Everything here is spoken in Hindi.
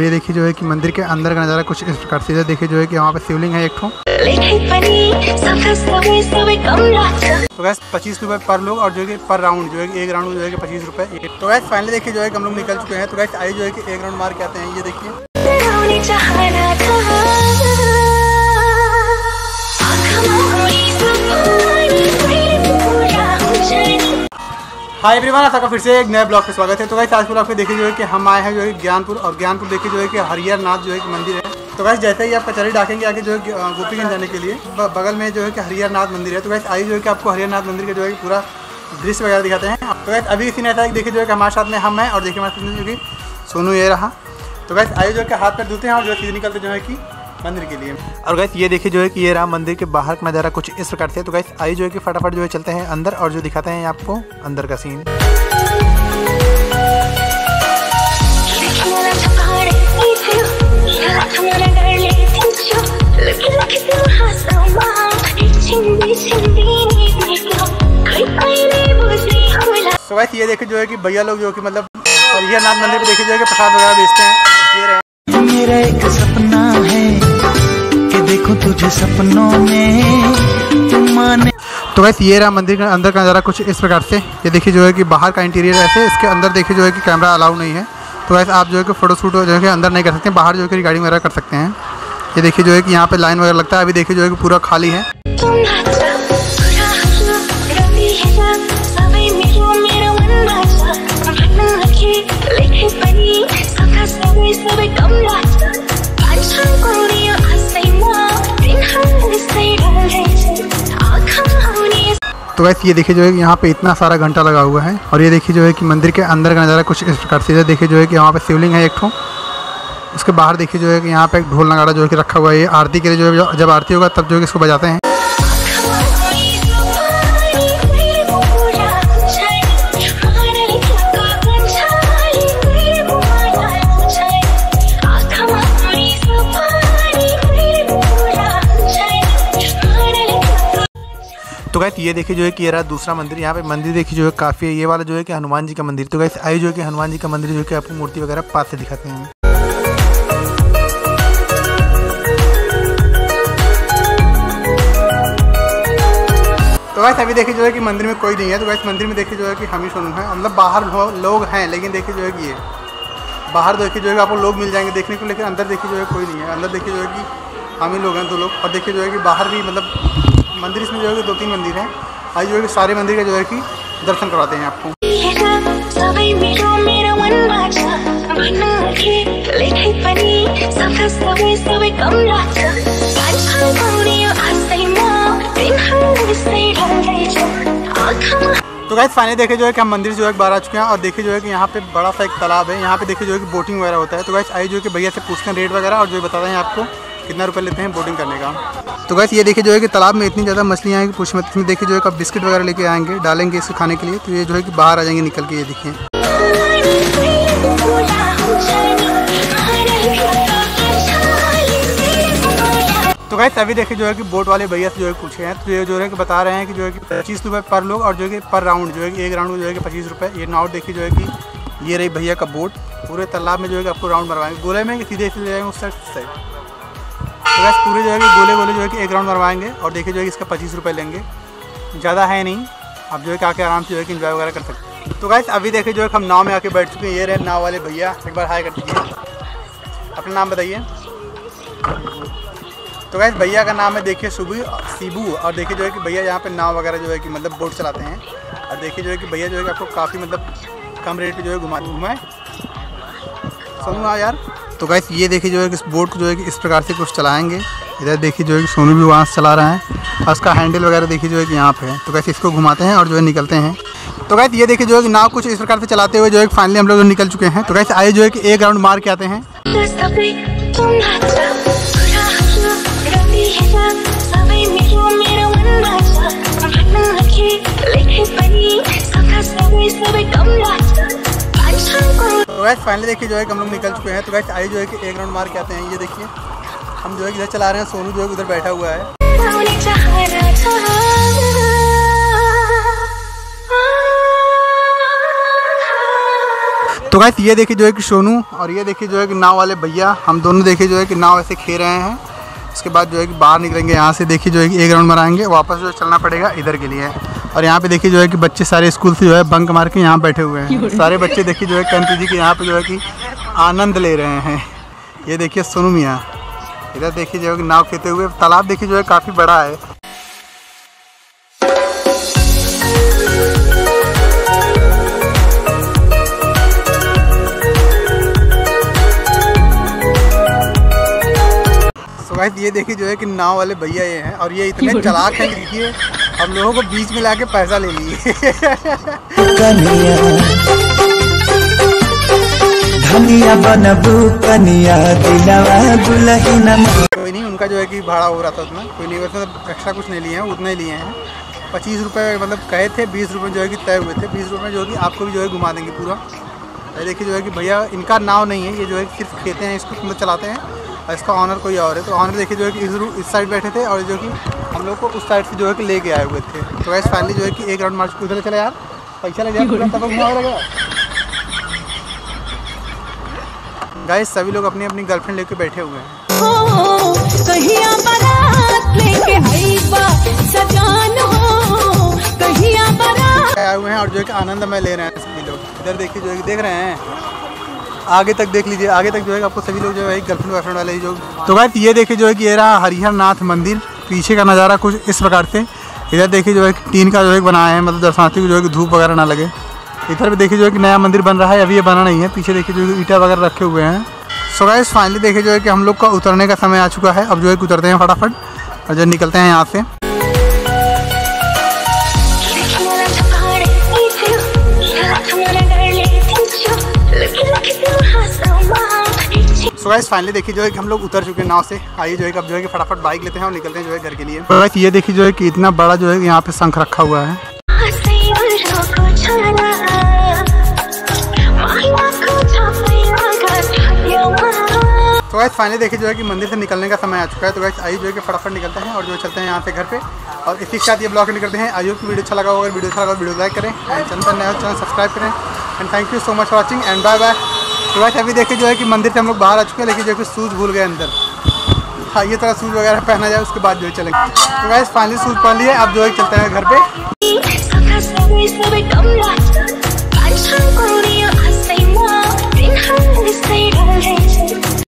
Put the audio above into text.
ये देखिए जो है कि मंदिर के अंदर का नज़ारा कुछ इस प्रकार से देखिए जो है कि वहाँ पे शिवलिंग है एक ठो। तो गैस पच्चीस रुपये पर लोग और जो है कि पर राउंड जो है एक राउंड जो है कि पच्चीस रुपये तो गैस फाइनली देखिए जो है कि हम लोग निकल चुके हैं। तो गैस आइए जो है कि एक राउंड मार के आते हैं। ये देखिए। हाय एवरीवन आप सबका फिर से एक नए ब्लॉग पे स्वागत है तो गाइस आज ब्लॉग पे देखिए जो है कि हम आए हैं जो है ज्ञानपुर और ज्ञानपुर देखिए जो है कि हरियर नाथ जो है कि मंदिर है तो गाइस जैसे ही आप कचहरी डाकेंगे आगे जो है गोपीगंज जाने के लिए बगल में जो है कि हरियर नाथ मंदिर है तो गाइस आइए जो है कि आपको हरियर नाथ मंदिर का जो है पूरा दृश्य वगैरह दिखाते हैं तो गाइस अभी सीन ऐसा कि देखिए जो है कि हमारे साथ में हम हैं और देखिए हमारे साथ में जो कि सोनू ये रहा तो गाइस आइए जो है कि हाथ पैर धोते हैं और जो है निकलते जो है कि मंदिर के लिए। और गैस ये देखिए जो है कि ये राम मंदिर के बाहर का नज़ारा कुछ इस प्रकार से तो गैस आइए जो है कि फटाफट जो है चलते हैं अंदर और जो दिखाते हैं आपको अंदर का सीन तो वैसे ये देखिए जो है कि भैया लोग जो कि मतलब हरिहर नाथ मंदिर पे देखिए जो है कि प्रसाद वगैरह बेचते हैं। ये रहे। मेरा एक सपना है। देखो तुझे सपनों में तुम तो वैसे ये रहा मंदिर का अंदर का नज़ारा कुछ इस प्रकार से। ये देखिए जो है कि बाहर का इंटीरियर ऐसे इसके अंदर देखिए जो है कि कैमरा अलाउ नहीं है। तो वैसे आप जो है कि फ़ोटो शूट जो है कि अंदर नहीं कर सकते बाहर जो है कि रिकॉर्डिंग वगैरह कर सकते हैं। ये देखिए जो है कि यहाँ पे लाइन वगैरह लगता है अभी देखिए जो है कि पूरा खाली है। तो वैसे ये देखिए जो है यहाँ पे इतना सारा घंटा लगा हुआ है और ये देखिए जो है कि मंदिर के अंदर का नज़ारा कुछ इस प्रकार से देखिए जो है कि यहाँ पे शिवलिंग है एक ठो। उसके बाहर देखिए जो है कि यहाँ पे एक ढोल नगाड़ा जो है कि रखा हुआ है। ये आरती के लिए जो है, जब आरती होगा तब जो है इसको बजाते हैं। तो गैस ये देखिए जो है कि ये रहा दूसरा मंदिर यहाँ पे मंदिर देखिए जो है काफ़ी है ये वाला जो है कि हनुमान जी का मंदिर तो गैस आइए जो है कि हनुमान जी का मंदिर जो है कि आपको मूर्ति वगैरह पास से दिखाते हैं तो वैसे अभी देखिए जो है कि मंदिर में कोई नहीं है तो वैसे मंदिर में देखिए जो है कि हम ही सोनू है मतलब बाहर लोग हैं लेकिन देखिए जो है कि ये बाहर देखिए जो है आपको लोग मिल जाएँगे देखने को लेकिन अंदर देखिए जो है कोई नहीं है अंदर देखिए जो है कि हम ही लोग हैं दो लोग और देखिए जो है कि बाहर भी मतलब मंदिर इसमें जो है दो तीन मंदिर हैं। आज जो है सारे मंदिर का जो है कि दर्शन करवाते हैं आपको। तो गाइस फाइनली देखिए जो है कि हम मंदिर जो है बाहर आ चुके हैं और देखे जो है कि यहाँ पे बड़ा सा एक तालाब है। यहाँ पे देखे जो है कि बोटिंग वगैरह होता है। तो गाइस आई जो है कि भैया से पूछते हैं रेट वगैरह और जो बताते हैं आपको। कितना रुपये लेते हैं बोटिंग करने का तो गाइस ये देखिए जो है कि तालाब में इतनी ज़्यादा मछलियाँ हैं कि पूछ मत देखिए जो है कि बिस्किट वगैरह लेके आएँगे डालेंगे इसको खाने के लिए तो ये जो है कि बाहर आ जाएँगे निकल के ये देखिए तो गाइस अभी देखिए जो है कि बोट वाले भैया से जो है पूछे हैं तो ये जो है कि बता रहे हैं कि जो है कि पच्चीस रुपये पर लोग और जो है कि पर राउंड जो है कि एक राउंड जो है कि पच्चीस रुपये ये नाउट देखिए जो है कि ये रही भैया का बोट पूरे तालाब में जो है कि आपको राउंड मरवाएँगे गोले में सीधे सीधे जाएँगे उस साइड साइड तो गैस पूरे जो है कि गोले गोले जो है कि एक राउंड मरवाएँगे और देखिए जो है कि इसका पच्चीस रुपये लेंगे ज़्यादा है नहीं आप जो है कि आके आराम से जो है कि इन्जॉय वगैरह कर सकते हैं तो गैस अभी देखिए जो है हम नाव में आके बैठ चुके हैं ये रहे नाव वाले भैया एक बार हाई कर दीजिए अपना नाम बताइए तो गैस भैया का नाम है देखिए सुबू सीबू और देखिए जो है कि भैया यहाँ पे नाव वगैरह जो है कि मतलब बोट चलाते हैं और देखिए जो है कि भैया जो है कि आपको काफ़ी मतलब कम रेट पे जो है घुमा घुमाए सोनू हाँ यार तो गैस ये देखिए जो है कि इस बोट को जो है कि इस प्रकार से कुछ चलाएँगे। इधर देखिए जो है कि सोनू भी वहाँ से चला रहा है और उसका हैंडल वगैरह देखिए जो है कि यहाँ पे है। तो गैस इसको घुमाते हैं और जो है निकलते हैं। तो गैस ये देखिए जो है कि नाव कुछ इस प्रकार से चलाते हुए जो है फाइनली हम लोग निकल चुके हैं। तो गैस आइए जो है कि एक राउंड मार के आते हैं। गैस फाइनली देखिए जो है कि हम लोग निकल चुके हैं तो गैस आइए जो है कि एक राउंड मार के आते हैं ये देखिए हम जो है इधर चला रहे हैं सोनू जो है उधर बैठा हुआ है तो तो गाइस ये देखिए जो है कि सोनू और ये देखिए जो है कि नाव वाले भैया हम दोनों देखिए जो है कि नाव ऐसे खे रहे हैं उसके बाद जो है कि बाहर निकलेंगे यहाँ से देखिए जो है कि एक राउंड मराएँगे वापस जो है चलना पड़ेगा इधर के लिए और यहाँ पे देखिए जो है कि बच्चे सारे स्कूल से जो है बंक मार के यहाँ बैठे हुए हैं। सारे बच्चे देखिए जो है कंट्री जी के यहाँ पे जो है कि आनंद ले रहे हैं। ये देखिए सोनू मियाँ। इधर देखिए जो है कि नाव खेते हुए तालाब देखिए जो है काफ़ी बड़ा है। ये देखिए जो है कि नाव वाले भैया ये हैं और ये इतने चलाक हैं देखिए हम लोगों को बीच में लाके पैसा ले लिए। धनिया बनबू कनिया दिलवा दुलहिन कोई नहीं उनका जो है कि भाड़ा हो रहा था उतना। कोई नहीं वैसे तो एक्स्ट्रा कुछ नहीं लिए हैं उतना ही लिए हैं। पच्चीस रुपये मतलब कहे थे बीस रुपये जो है कि तय हुए थे। बीस रुपये जो है कि आपको भी जो है घुमा देंगे पूरा। देखिए जो है कि भैया इनका नाव नहीं है ये जो है सिर्फ़ खेते हैं इसको मतलब चलाते हैं। और इसका ऑनर कोई और है। तो ऑनर देखिए जो है कि इस रू- इस साइड बैठे थे और जो कि हम लोग को उस साइड से जो है कि लेके आए हुए थे। तो वैसे फाइनली जो है कि एक राउंड मार्च उधर चले यार। पैसा लग जाए तब घुमा लगा गाइस सभी लोग अपनी अपनी गर्लफ्रेंड लेके बैठे हुए हैं। आए हुए हैं और जो है कि आनंद में ले रहे हैं सभी लोग। इधर देखिए जो है कि देख रहे हैं। आगे तक देख लीजिए आगे तक जो है आपको सभी लोग जो है गर्लफ्रेंड बॉयफ्रेंड वाले ही जो तो गाइस ये देखिए जो है कि ये रहा हरिहर नाथ मंदिर पीछे का नज़ारा कुछ इस प्रकार से इधर देखिए जो है टीन का जो है बनाया है मतलब दर्शनार्थी को जो है कि धूप वगैरह ना लगे इधर भी देखिए जो है कि नया मंदिर बन रहा है अभी ये बना नहीं है पीछे देखिए जो है ईटा वगैरह रखे हुए हैं सो गाइस फाइनली देखिए जो है कि हम लोग का उतरने का समय आ चुका है अब जो है उतरते हैं फटाफट और जो निकलते हैं यहाँ से सो गाइस फाइनली देखिए जो है कि हम लोग उतर चुके हैं नाव से। आइए जो है अब जो है कि फटाफट बाइक लेते हैं और निकलते हैं जो है घर के लिए। तो गाइस ये देखिए जो है कि इतना बड़ा जो है यहाँ पे शंख रखा हुआ है। तो गाइस फाइनली देखिए जो है कि मंदिर से निकलने का समय आ चुका है। तो गाइस आइए जो है कि फटाफट निकलते हैं और जो चलते हैं यहाँ से घर पे। और इसी के साथ ये ब्लॉग निकलते हैं। होप की वीडियो अच्छा लगा होगा वीडियो अच्छा लगा वीडियो लाइक करें। एंड चैनल पर नया चैनल सब्सक्राइब करें। And thank you so much for watching and bye bye तो वैसे अभी देखिए जो है कि मंदिर से हम लोग बाहर आ चुके हैं, लेकिन जो है कि शूज़ भूल गए अंदर। हाँ ये थोड़ा शूज़ वगैरह पहना जाए, उसके बाद जो है चलेंगे। तो वैसे फाइनली शूज़ पहन लिए, अब जो है चलते हैं घर पे। कम